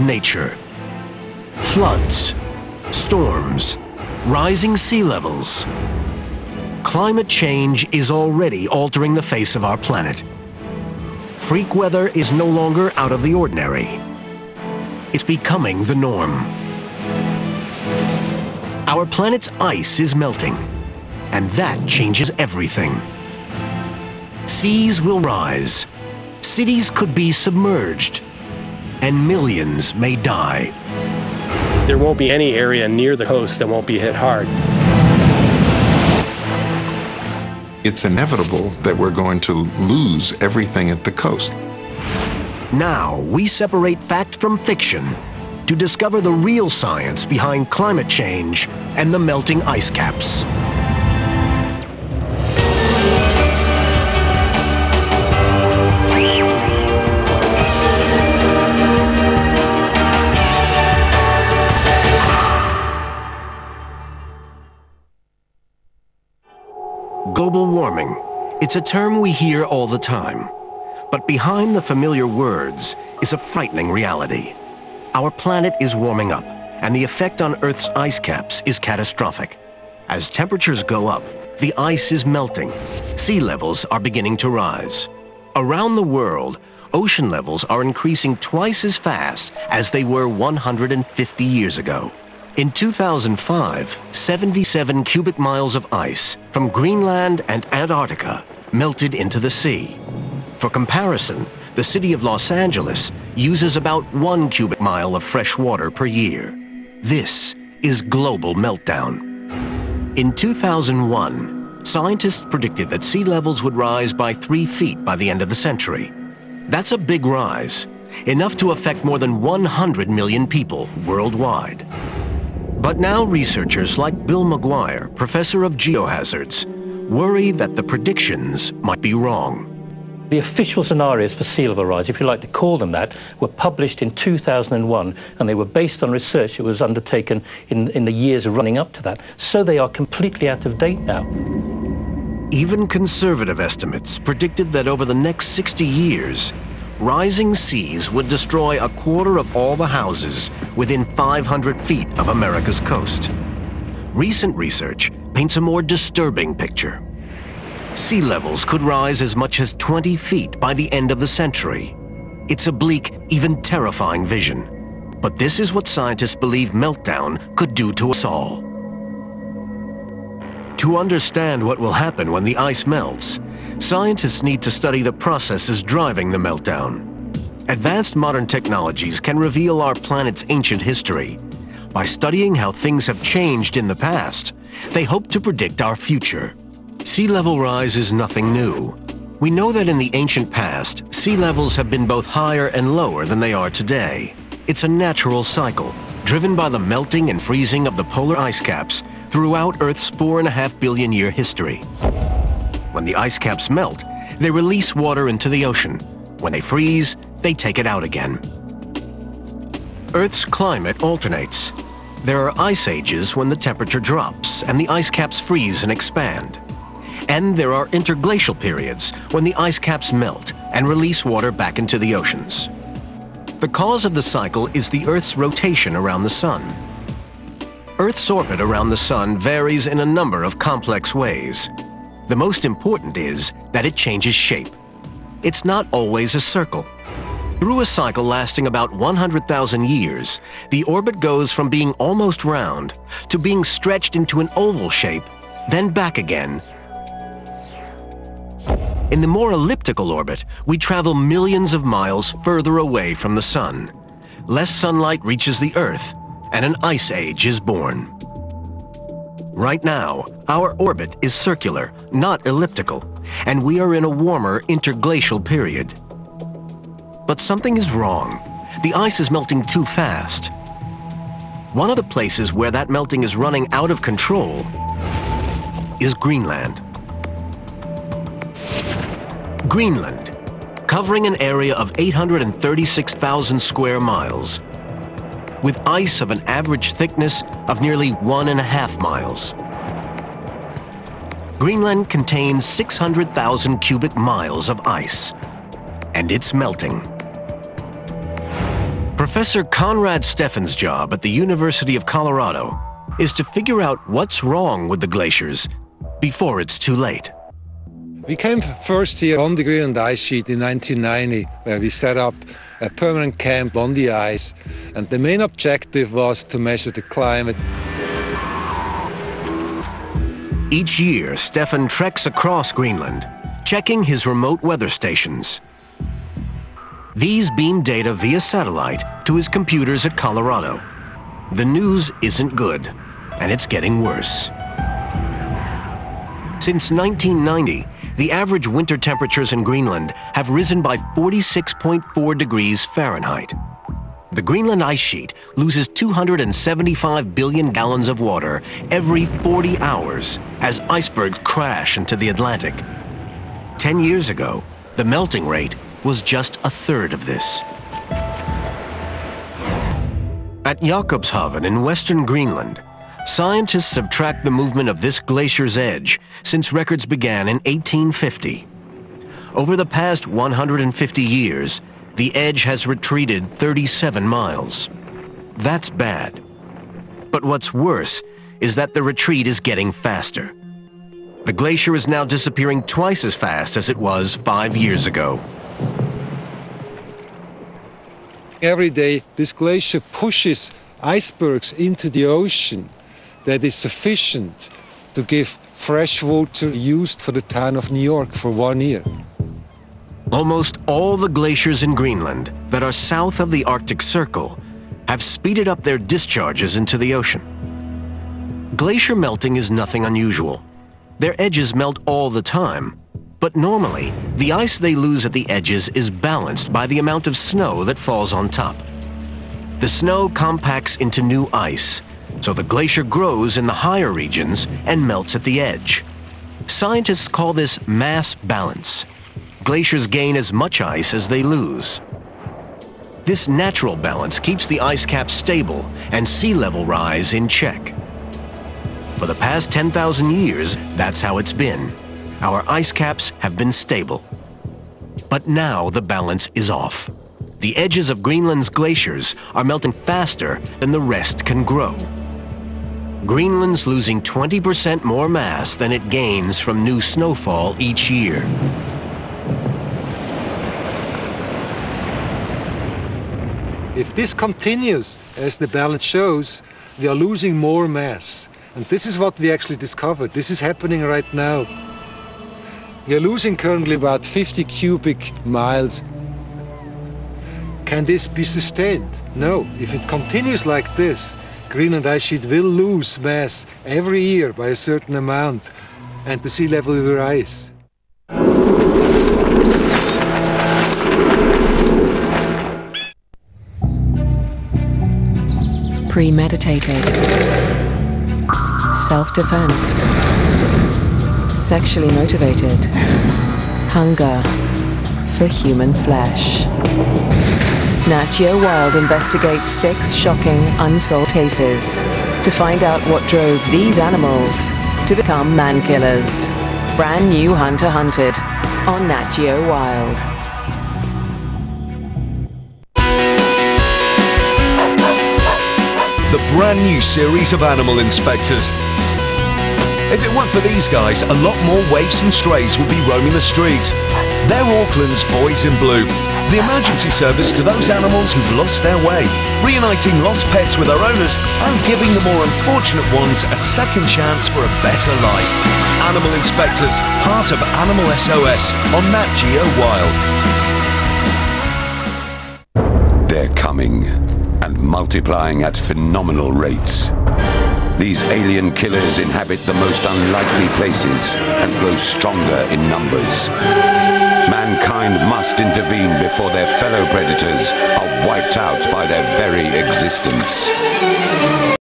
Nature. Floods, storms, rising sea levels. Climate change is already altering the face of our planet. Freak weather is no longer out of the ordinary. It's becoming the norm. Our planet's ice is melting, and that changes everything. Seas will rise, cities could be submerged, and millions may die. There won't be any area near the coast that won't be hit hard. It's inevitable that we're going to lose everything at the coast. Now we separate fact from fiction to discover the real science behind climate change and the melting ice caps. Global warming. It's a term we hear all the time. But behind the familiar words is a frightening reality. Our planet is warming up, and the effect on Earth's ice caps is catastrophic. As temperatures go up, the ice is melting. Sea levels are beginning to rise. Around the world, ocean levels are increasing twice as fast as they were 150 years ago. In 2005, 77 cubic miles of ice from Greenland and Antarctica melted into the sea. For comparison, the city of Los Angeles uses about one cubic mile of fresh water per year. This is global meltdown. In 2001, scientists predicted that sea levels would rise by three feet by the end of the century. That's a big rise, enough to affect more than 100 million people worldwide. But now researchers like Bill McGuire, professor of geohazards, worry that the predictions might be wrong. The official scenarios for sea level rise, if you like to call them that, were published in 2001 and they were based on research that was undertaken in, in the years running up to that. So they are completely out of date now. Even conservative estimates predicted that over the next 60 years, rising seas would destroy a quarter of all the houses within 500 feet of America's coast. Recent research paints a more disturbing picture. Sea levels could rise as much as 20 feet by the end of the century. It's a bleak, even terrifying vision. But this is what scientists believe meltdown could do to us all. To understand what will happen when the ice melts, scientists need to study the processes driving the meltdown. Advanced modern technologies can reveal our planet's ancient history. By studying how things have changed in the past, they hope to predict our future. Sea level rise is nothing new. We know that in the ancient past, sea levels have been both higher and lower than they are today. It's a natural cycle, driven by the melting and freezing of the polar ice caps throughout Earth's four and a half billion year history. When the ice caps melt, they release water into the ocean. When they freeze, they take it out again. Earth's climate alternates. There are ice ages when the temperature drops and the ice caps freeze and expand. And there are interglacial periods when the ice caps melt and release water back into the oceans. The cause of the cycle is the Earth's rotation around the Sun. Earth's orbit around the Sun varies in a number of complex ways. The most important is that it changes shape. It's not always a circle. Through a cycle lasting about 100,000 years, the orbit goes from being almost round to being stretched into an oval shape, then back again. In the more elliptical orbit, we travel millions of miles further away from the Sun. Less sunlight reaches the Earth, and an ice age is born. Right now, our orbit is circular, not elliptical, and we are in a warmer interglacial period. But something is wrong. The ice is melting too fast. One of the places where that melting is running out of control is Greenland. Greenland, covering an area of 836,000 square miles, with ice of an average thickness of nearly one and a half miles. Greenland contains 600,000 cubic miles of ice, and it's melting. Professor Konrad Steffen's job at the University of Colorado is to figure out what's wrong with the glaciers before it's too late. We came first here on the Greenland ice sheet in 1990, where we set up a permanent camp on the ice, and the main objective was to measure the climate. Each year, Steffen treks across Greenland, checking his remote weather stations. These beam data via satellite to his computers at Colorado. The news isn't good, and it's getting worse. Since 1990, the average winter temperatures in Greenland have risen by 46.4 degrees Fahrenheit. The Greenland ice sheet loses 275 billion gallons of water every 40 hours as icebergs crash into the Atlantic. Ten years ago, the melting rate was just a third of this. At Jakobshavn in western Greenland, scientists have tracked the movement of this glacier's edge since records began in 1850. Over the past 150 years, the edge has retreated 37 miles. That's bad. But what's worse is that the retreat is getting faster. The glacier is now disappearing twice as fast as it was five years ago. Every day, this glacier pushes icebergs into the ocean that is sufficient to give fresh water used for the town of New York for one year. Almost all the glaciers in Greenland that are south of the Arctic Circle have speeded up their discharges into the ocean. Glacier melting is nothing unusual. Their edges melt all the time, but normally the ice they lose at the edges is balanced by the amount of snow that falls on top. The snow compacts into new ice, so the glacier grows in the higher regions and melts at the edge. Scientists call this mass balance glaciers gain as much ice as they lose. This natural balance keeps the ice cap stable and sea level rise in check. For the past 10,000 years, that's how it's been. Our ice caps have been stable. But now the balance is off. The edges of Greenland's glaciers are melting faster than the rest can grow. Greenland's losing 20% more mass than it gains from new snowfall each year. If this continues, as the balance shows, we are losing more mass. And this is what we actually discovered. This is happening right now. We are losing currently about 50 cubic miles. Can this be sustained? No. If it continues like this, Greenland ice sheet will lose mass every year by a certain amount, and the sea level will rise. premeditated, self defense, sexually motivated, hunger for human flesh. Nat Geo Wild investigates six shocking unsolved cases to find out what drove these animals to become man killers. Brand new Hunter Hunted on Nat Geo Wild. the brand new series of Animal Inspectors. If it weren't for these guys, a lot more waifs and strays would be roaming the streets. They're Auckland's Boys in Blue, the emergency service to those animals who've lost their way, reuniting lost pets with their owners and giving the more unfortunate ones a second chance for a better life. Animal Inspectors, part of Animal SOS on Nat Geo Wild. They're coming and multiplying at phenomenal rates. These alien killers inhabit the most unlikely places and grow stronger in numbers. Mankind must intervene before their fellow predators are wiped out by their very existence.